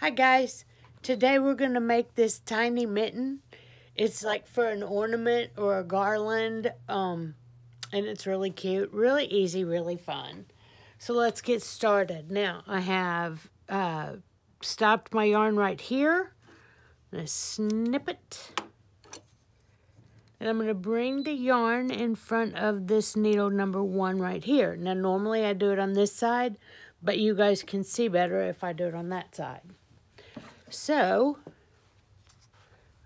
Hi guys, today we're going to make this tiny mitten. It's like for an ornament or a garland, um, and it's really cute, really easy, really fun. So let's get started. Now I have uh, stopped my yarn right here. I'm going to snip it. And I'm going to bring the yarn in front of this needle number one right here. Now normally I do it on this side, but you guys can see better if I do it on that side. So,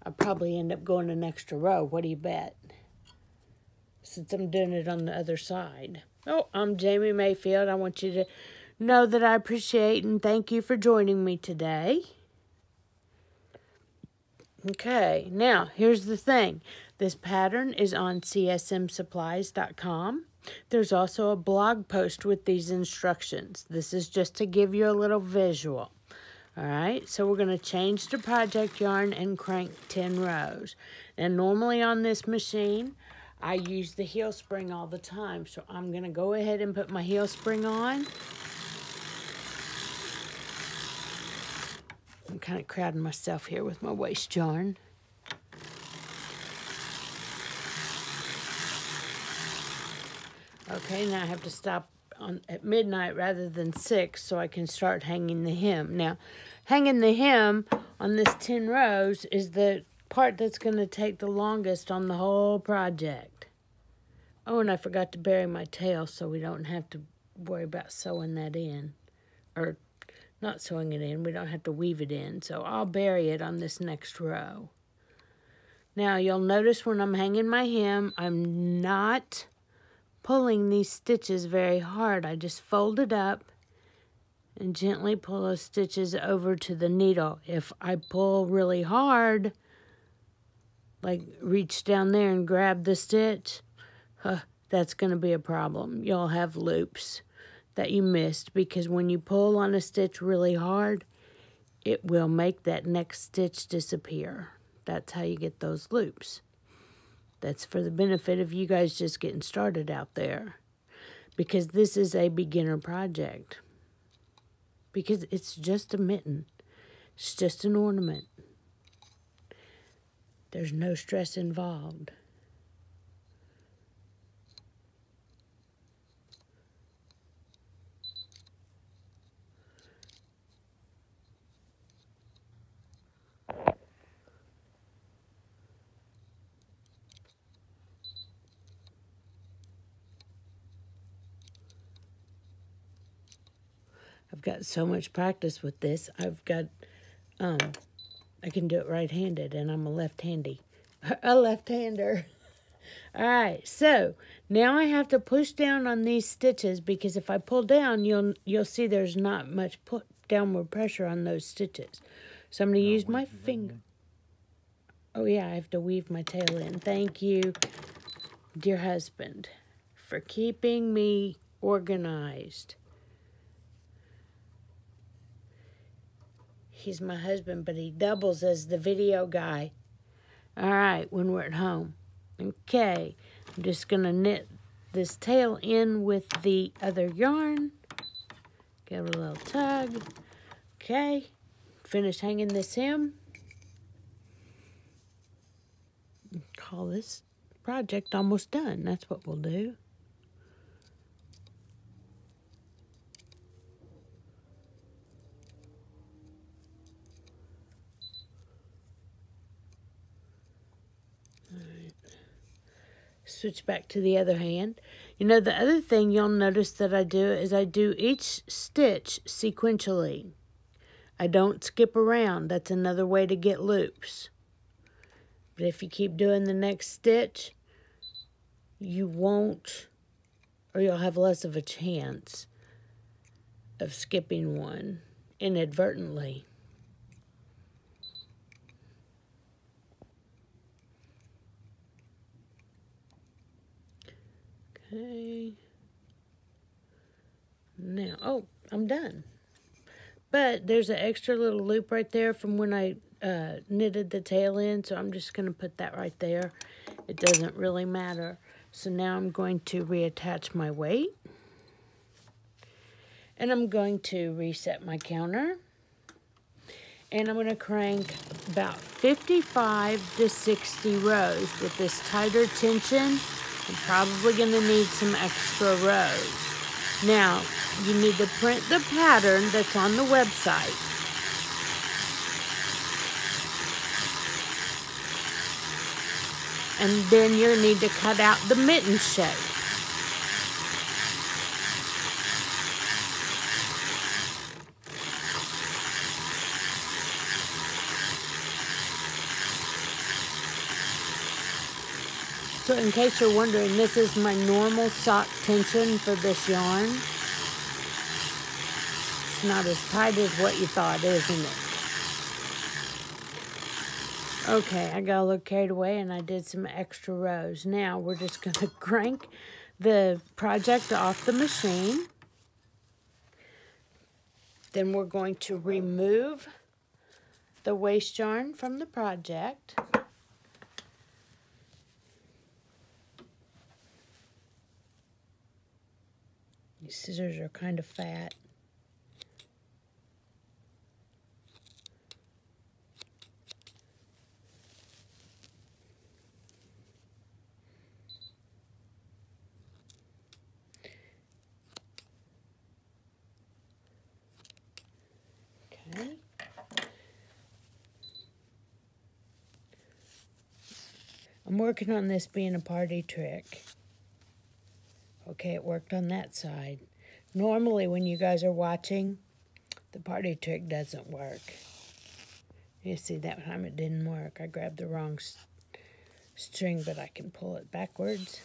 I'll probably end up going an extra row. What do you bet? Since I'm doing it on the other side. Oh, I'm Jamie Mayfield. I want you to know that I appreciate and thank you for joining me today. Okay, now here's the thing. This pattern is on csmsupplies.com. There's also a blog post with these instructions. This is just to give you a little visual. All right, so we're going to change the project yarn and crank 10 rows. And normally on this machine, I use the heel spring all the time. So I'm going to go ahead and put my heel spring on. I'm kind of crowding myself here with my waste yarn. Okay, now I have to stop on at midnight rather than 6 so I can start hanging the hem. Now, hanging the hem on this 10 rows is the part that's going to take the longest on the whole project. Oh, and I forgot to bury my tail so we don't have to worry about sewing that in. Or not sewing it in, we don't have to weave it in. So I'll bury it on this next row. Now you'll notice when I'm hanging my hem, I'm not pulling these stitches very hard. I just fold it up and gently pull those stitches over to the needle. If I pull really hard, like reach down there and grab the stitch, huh, that's going to be a problem. You'll have loops that you missed because when you pull on a stitch really hard, it will make that next stitch disappear. That's how you get those loops. That's for the benefit of you guys just getting started out there. Because this is a beginner project. Because it's just a mitten. It's just an ornament. There's no stress involved. I've got so much practice with this. I've got, um, I can do it right-handed, and I'm a left-handy, a left-hander. All right, so now I have to push down on these stitches because if I pull down, you'll you'll see there's not much put downward pressure on those stitches. So I'm going to use my finger. Oh, yeah, I have to weave my tail in. Thank you, dear husband, for keeping me organized. He's my husband, but he doubles as the video guy. All right, when we're at home. Okay, I'm just going to knit this tail in with the other yarn. Give it a little tug. Okay, finish hanging this hem. Call this project almost done. That's what we'll do. Switch back to the other hand. You know, the other thing you'll notice that I do is I do each stitch sequentially. I don't skip around. That's another way to get loops. But if you keep doing the next stitch, you won't, or you'll have less of a chance of skipping one inadvertently. Okay. Now, oh, I'm done. But there's an extra little loop right there from when I uh, knitted the tail in, so I'm just going to put that right there. It doesn't really matter. So now I'm going to reattach my weight. And I'm going to reset my counter. and I'm going to crank about 55 to 60 rows with this tighter tension. I'm probably going to need some extra rows. Now, you need to print the pattern that's on the website. And then you need to cut out the mitten shape. So in case you're wondering, this is my normal sock tension for this yarn. It's not as tight as what you thought, isn't it? Okay, I got a little carried away and I did some extra rows. Now we're just going to crank the project off the machine. Then we're going to remove the waste yarn from the project. These scissors are kind of fat. Okay. I'm working on this being a party trick. Okay, it worked on that side. Normally, when you guys are watching, the party trick doesn't work. You see, that time it didn't work. I grabbed the wrong string, but I can pull it backwards.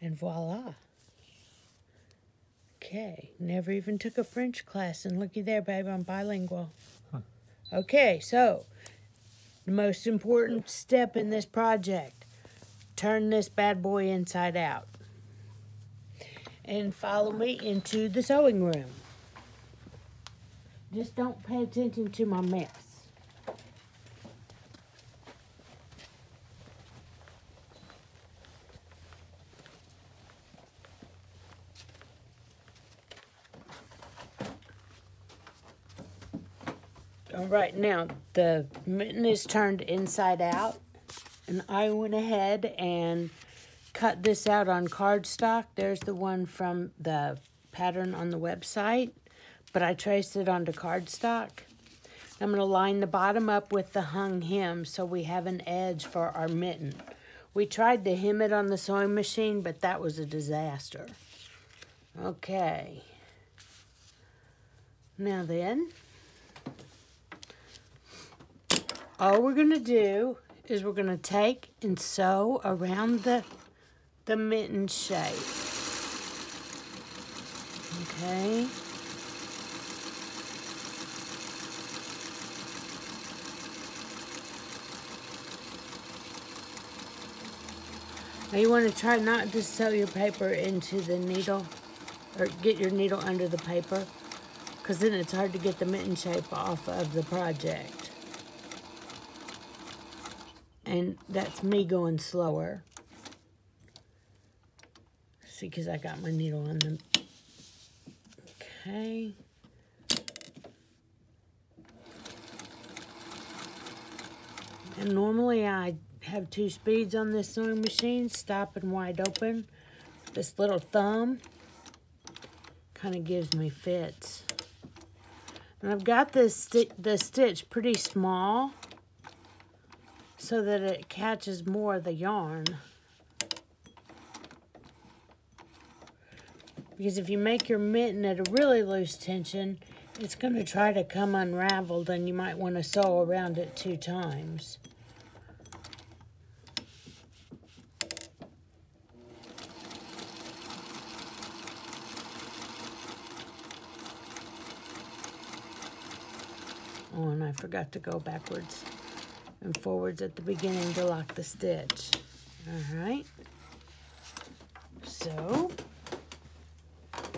And voila. Okay, never even took a French class, and looky there, babe, I'm bilingual. Huh. Okay, so the most important step in this project turn this bad boy inside out. And follow me into the sewing room. Just don't pay attention to my mess. All right, now the mitten is turned inside out and I went ahead and cut this out on cardstock. There's the one from the pattern on the website, but I traced it onto cardstock. I'm going to line the bottom up with the hung hem so we have an edge for our mitten. We tried to hem it on the sewing machine, but that was a disaster. Okay. Now then, all we're going to do is we're going to take and sew around the, the mitten shape. Okay. Now you want to try not to sew your paper into the needle or get your needle under the paper because then it's hard to get the mitten shape off of the project and that's me going slower. See, because I got my needle on them. Okay. And normally I have two speeds on this sewing machine, stop and wide open. This little thumb kind of gives me fits. And I've got this sti the stitch pretty small so that it catches more of the yarn. Because if you make your mitten at a really loose tension, it's going to try to come unraveled and you might want to sew around it two times. Oh, and I forgot to go backwards and forwards at the beginning to lock the stitch. All right. So,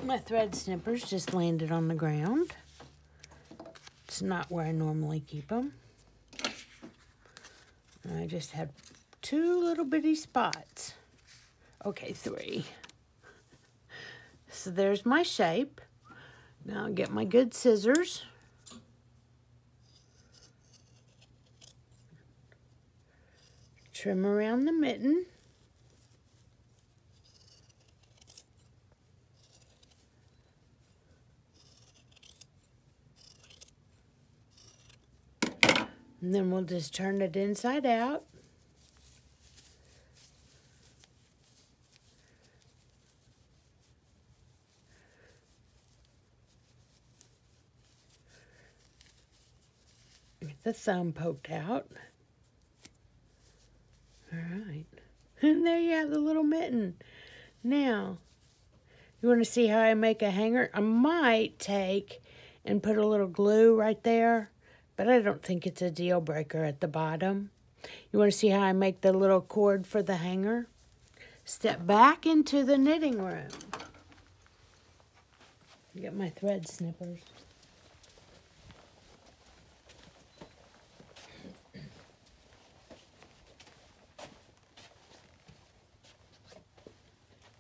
my thread snippers just landed on the ground. It's not where I normally keep them. I just have two little bitty spots. Okay, three. So there's my shape. Now I'll get my good scissors trim around the mitten. And then we'll just turn it inside out. Get the thumb poked out. All right. And there you have the little mitten. Now, you want to see how I make a hanger? I might take and put a little glue right there but I don't think it's a deal breaker at the bottom. You want to see how I make the little cord for the hanger? Step back into the knitting room. Get my thread snippers.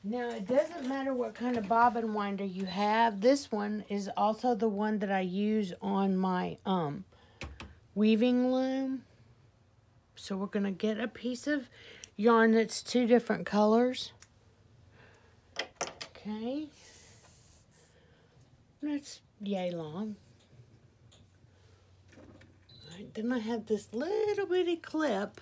Now, it doesn't matter what kind of bobbin winder you have. This one is also the one that I use on my um, weaving loom. So we're going to get a piece of yarn that's two different colors. Okay. That's yay long. Right, then I have this little bitty clip.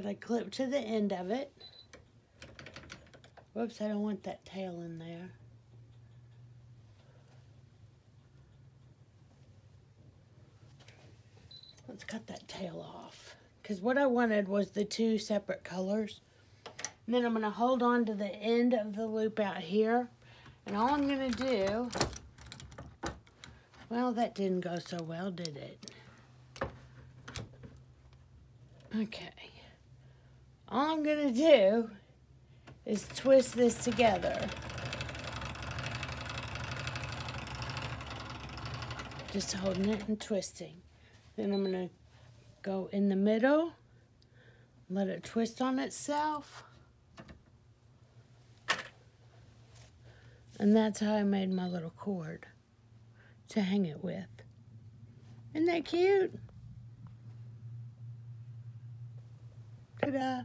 That I clip to the end of it. Whoops, I don't want that tail in there. Let's cut that tail off. Because what I wanted was the two separate colors. And then I'm going to hold on to the end of the loop out here. And all I'm going to do... Well, that didn't go so well, did it? Okay. All I'm to do is twist this together. Just holding it and twisting. Then I'm to go in the middle, let it twist on itself. And that's how I made my little cord to hang it with. Isn't that cute? Ta-da!